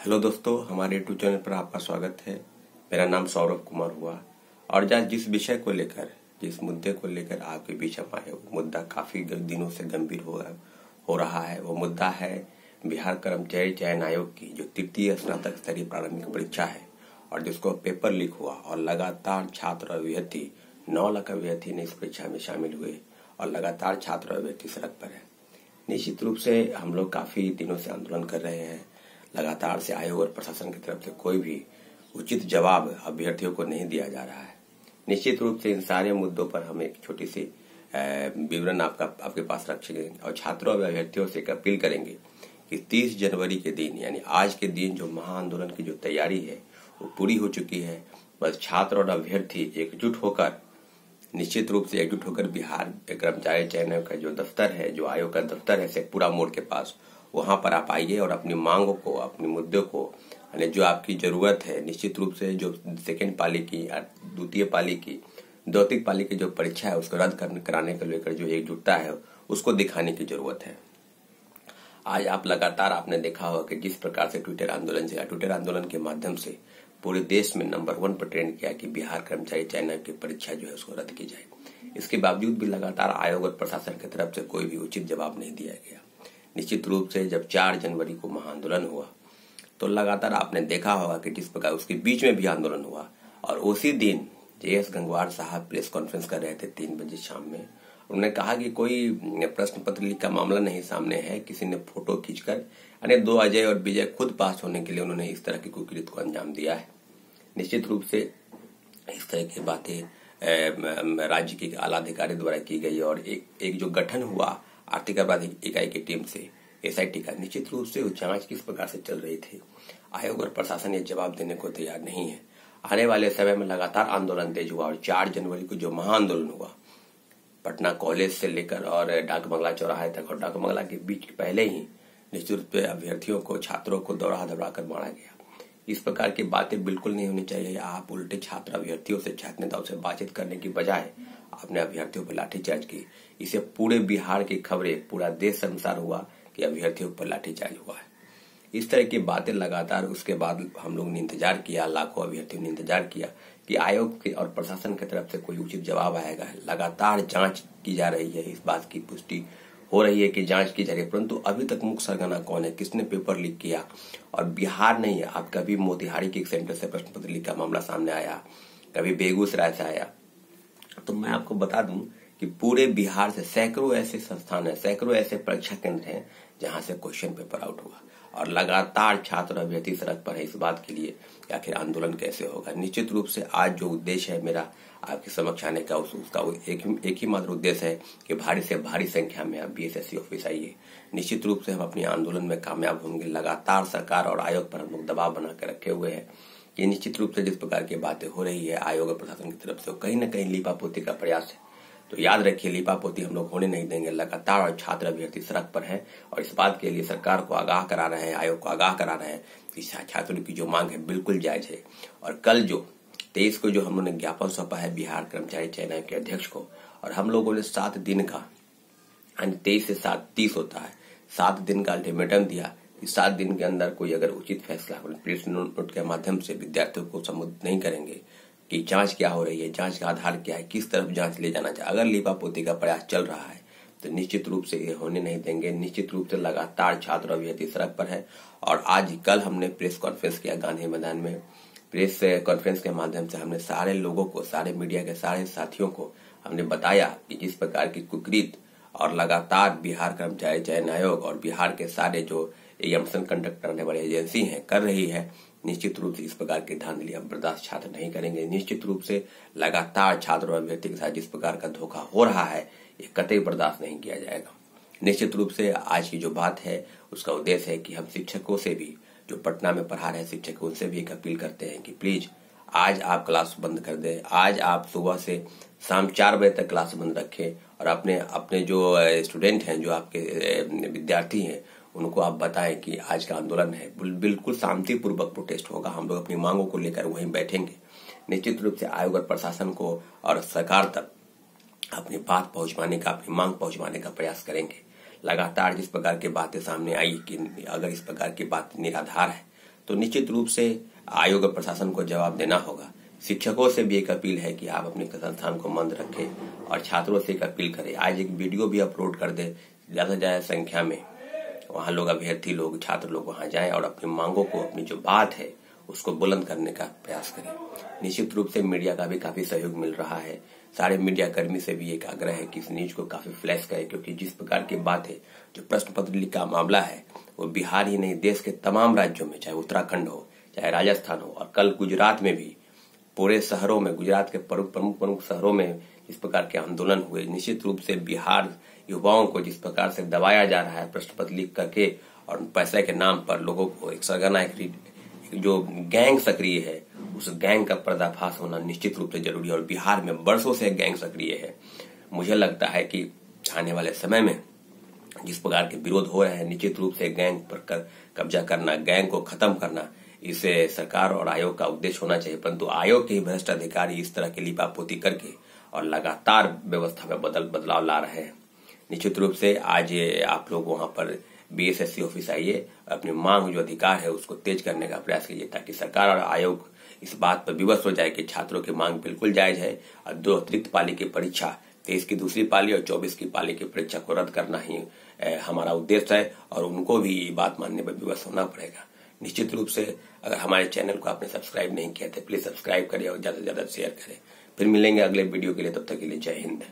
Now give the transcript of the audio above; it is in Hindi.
हेलो दोस्तों, हमारे यूट्यूब चैनल पर आपका स्वागत है। मेरा नाम सौरभ कुमार हुआ। और जहाँ जिस विषय को लेकर, जिस मुद्दे को लेकर आपके बीच हम आए वो मुद्दा काफ़ी दिनों से गंभीर हो हो रहा है। वो मुद्दा है बिहार कर्मचारी चयन आयोग की जो तृतीय स्नातक स्तरीय प्रारंभिक परीक्षा है और जिसको पेपर लीक हुआ और लगातार छात्र अभ्यर्थी, नौ लाख अभ्यर्थी ने इस परीक्षा में शामिल हुए और लगातार छात्र अभ्यर्थी सड़क पर है। निश्चित रूप से हम लोग काफ़ी दिनों से आंदोलन कर रहे हैं। लगातार से आयोग और प्रशासन की तरफ़ से कोई भी उचित जवाब अभ्यर्थियों को नहीं दिया जा रहा है। निश्चित रूप से इन सारे मुद्दों पर हम एक छोटी सी विवरण आपका, आपके पास रखेंगे और छात्रों और अभ्यर्थियों से एक अपील करेंगे कि 30 जनवरी के दिन, यानी आज के दिन जो महाआंदोलन की जो तैयारी है, वो पूरी हो चुकी है। बस छात्र और अभ्यर्थी एकजुट होकर, निश्चित रूप से एकजुट होकर बिहार कर्मचारी चयन का जो दफ्तर है, जो आयोग का दफ्तर है से पूरा मोड़ के पास वहाँ पर आप आइए और अपनी मांगों को, अपने मुद्दों को, यानी जो आपकी ज़रूरत है, निश्चित रूप से जो सेकेंड पाली की द्वितीय पाली की, द्वितीय पाली की जो परीक्षा है, उसको रद्द कराने को लेकर जो एकजुटता है, उसको दिखाने की ज़रूरत है। आज आप लगातार आपने देखा होगा कि जिस प्रकार से ट्विटर आंदोलन से ट्विटर आंदोलन के माध्यम से पूरे देश में नंबर वन पर ट्रेंड किया कि बिहार कर्मचारी चयन की परीक्षा जो है, उसको रद्द की जाए। इसके बावजूद भी लगातार आयोग और प्रशासन की तरफ़ से कोई भी उचित जवाब नहीं दिया गया। निश्चित रूप से जब चार जनवरी को महाआंदोलन हुआ तो लगातार आपने देखा होगा कि जिस प्रकार उसके बीच में भी आंदोलन हुआ। और उसी दिन जे एस गंगवार साहब प्रेस कॉन्फ्रेंस कर रहे थे तीन बजे शाम में। उन्होंने कहा कि कोई प्रश्न पत्र लीक का मामला नहीं सामने है। किसी ने फ़ोटो खींचकर यानी दो अजय और विजय खुद पास होने के लिए उन्होंने इस तरह की कुकृत को अंजाम दिया है। निश्चित रूप से इस तरह की बातें राज्य के आला अधिकारी द्वारा की गई और एक, एक जो गठन हुआ आर्थिक अपराध इकाई की टीम से एसआईटी का निश्चित रूप से जाँच किस प्रकार से चल रही थी? आयोग और प्रशासन ये जवाब देने को तैयार नहीं है। आने वाले समय में लगातार आंदोलन तेज हुआ और चार जनवरी को जो महाआंदोलन हुआ, पटना कॉलेज से लेकर और डाक बंगला चौराहे तक और डाक बंगला के बीच पहले ही निश्चित रूप से अभ्यर्थियों को, छात्रों को दौड़ा दौड़ा कर मारा गया। इस प्रकार की बातें बिल्कुल नहीं होनी चाहिए। आप उल्टे छात्र अभ्यर्थियों से छात्र नेताओं से बातचीत करने की बजाय आपने अभ्यर्थियों पर लाठीचार्ज की। इसे पूरे बिहार की खबरें, पूरा देश अनुसार हुआ कि अभ्यर्थियों पर लाठीचार्ज हुआ है। इस तरह की बातें लगातार, उसके बाद हम लोग ने इंतज़ार किया, लाखों अभ्यर्थियों ने इंतज़ार किया कि आयोग के और प्रशासन की तरफ़ से कोई उचित जवाब आएगा। लगातार जाँच की जा रही है। इस बात की पुष्टि हो रही है कि जाँच की जा रही है, परंतु अभी तक मुख्य सरगना कौन है, किसने पेपर लीक किया, और बिहार नहीं है, आप कभी मोतिहारी के एक सेंटर से प्रश्न पत्र लीक का मामला सामने आया, कभी बेगूसराय से आया तो मैं आपको बता दूँ कि पूरे बिहार से सैकड़ों ऐसे संस्थान है सैकड़ों ऐसे परीक्षा केंद्र हैं जहाँ से क्वेश्चन पेपर आउट हुआ। और लगातार छात्र अभ्यर्थी सड़क पर है इस बात के लिए कि आखिर आंदोलन कैसे होगा। निश्चित रूप से आज जो उद्देश्य है मेरा आपके समक्ष आने का उस, उसका एक, एक ही मात्र उद्देश्य है कि भारी से भारी संख्या में आप बीएसएससी ऑफ़िस आइए। निश्चित रूप से हम अपने आंदोलन में कामयाब होंगे। लगातार सरकार और आयोग पर हम लोग दबाव बनाकर रखे हुए हैं। कि निश्चित रूप से जिस प्रकार की बातें हो रही है आयोग और प्रशासन की तरफ़ से कहीं न कहीं लीपापोती का प्रयास है। तो याद रखिए लीपापोती हम लोग होने नहीं देंगे। लगातार और छात्र अभ्यर्थी सड़क पर हैं और इस बात के लिए सरकार को आगाह करा रहे हैं, आयोग को आगाह करा रहे हैं कि छात्रों की जो मांग है बिल्कुल जायज़ है। और कल जो, तेईस को जो हम लोगों ने ज्ञापन सौंपा है बिहार कर्मचारी चयन आयोग के अध्यक्ष को, और हम लोगों ने सात दिन का, यानी तेईस से सात, तीस होता है, सात दिन का अल्टीमेटम दिया कि सात दिन के अंदर कोई अगर उचित फैसला प्रेस नोट के माध्यम से विद्यार्थियों को संबोधित नहीं करेंगे कि जाँच क्या हो रही है, जाँच का आधार क्या है, किस तरफ़ जाँच ले जाना चाहिए। अगर लिपापोती का प्रयास चल रहा है तो निश्चित रूप से ये होने नहीं देंगे। निश्चित रूप से लगातार छात्र अभ्यर्थी सड़क पर है और आज कल हमने प्रेस कॉन्फ्रेंस किया गांधी मैदान में। प्रेस कॉन्फ्रेंस के माध्यम से हमने सारे लोगों को, सारे मीडिया के, सारे साथियों को हमने बताया कि जिस प्रकार की कुकृत और लगातार बिहार कर्मचारी चयन आयोग और बिहार के सारे जो एम्सन कंडक्ट करने वाली एजेंसी है, कर रही है निश्चित रूप से इस प्रकार की धांधली हम बर्दाश्त छात्र नहीं करेंगे। निश्चित रूप से लगातार छात्रों और अभ्यर्थी के साथ जिस प्रकार का धोखा हो रहा है, ये कतई बर्दाश्त नहीं किया जाएगा। निश्चित रूप से आज की जो बात है, उसका उद्देश्य है कि हम शिक्षकों से भी, जो पटना में पढ़ा रहे शिक्षक, उनसे भी एक अपील करते हैं कि प्लीज़, आज आप क्लास बंद कर दें। आज आप सुबह से शाम चार बजे तक क्लास बंद रखें और अपने अपने जो स्टूडेंट हैं, जो आपके विद्यार्थी हैं उनको आप बताएँ कि आज का आंदोलन है। बिल्कुल शांतिपूर्वक प्रोटेस्ट होगा। हम लोग अपनी मांगों को लेकर वहीं बैठेंगे। निश्चित रूप से आयोग और प्रशासन को और सरकार तक अपनी बात पहुंचवाने का, अपनी मांग पहुंचवाने का प्रयास करेंगे। लगातार जिस प्रकार की बातें सामने आई कि अगर इस प्रकार की बात निराधार है तो निश्चित रूप से आयोग और प्रशासन को जवाब देना होगा। शिक्षकों से भी एक अपील है कि आप अपने संस्थान को मंद रखें और छात्रों से एक अपील करें। आज एक वीडियो भी अपलोड कर दे, ज़्यादा से ज़्यादा संख्या में। वहाँ लोग अभ्यर्थी लोग, छात्र लोग वहाँ जाएँ और अपनी मांगों को, अपनी जो बात है, उसको बुलंद करने का प्रयास करें। निश्चित रूप से मीडिया का भी काफ़ी सहयोग मिल रहा है। सारे मीडिया कर्मी से भी एक आग्रह है कि इस न्यूज़ को काफ़ी फ्लैश करें, क्योंकि जिस प्रकार की बात है, जो प्रश्न पत्र का मामला है, वो बिहार ही नहीं, देश के तमाम राज्यों में, चाहे उत्तराखंड हो, चाहे राजस्थान हो, और कल गुजरात में भी, पूरे शहरों में, गुजरात के प्रमुख प्रमुख शहरों में इस प्रकार के आंदोलन हुए। निश्चित रूप से बिहार युवाओं को जिस प्रकार से दबाया जा रहा है प्रश्न पत्र लिख करके और पैसे के नाम पर लोगों को एक सरगना एक जो गैंग सक्रिय है उस गैंग का पर्दाफाश होना निश्चित रूप से ज़रूरी है और बिहार में वर्षों से गैंग सक्रिय है। मुझे लगता है कि आने वाले समय में जिस प्रकार के विरोध हो रहे हैं निश्चित रूप से गैंग पर कर, कब्जा करना गैंग को खत्म करना इसे सरकार और आयोग का उद्देश्य होना चाहिए। परंतु आयोग के ही भ्रष्ट अधिकारी इस तरह की लिपापोती करके और लगातार व्यवस्था में बदल, बदलाव ला रहे हैं। निश्चित रूप से आज आप लोग वहाँ पर बीएसएससी ऑफ़िस आइए, अपनी मांग जो अधिकार है उसको तेज करने का प्रयास कीजिए ताकि सरकार और आयोग इस बात पर विवश हो जाए कि छात्रों की मांग बिल्कुल जायज़ है और दो अतिरिक्त पाली की परीक्षा, तेईस की दूसरी पाली और चौबीस की पाली की परीक्षा को रद्द करना ही हमारा उद्देश्य है और उनको भी ये बात मानने पर विवश होना पड़ेगा। निश्चित रूप से अगर हमारे चैनल को आपने सब्सक्राइब नहीं किया तो प्लीज़ सब्सक्राइब करें और ज़्यादा से ज़्यादा शेयर करें। फिर मिलेंगे अगले वीडियो के लिए तब तक के लिए जय हिंद।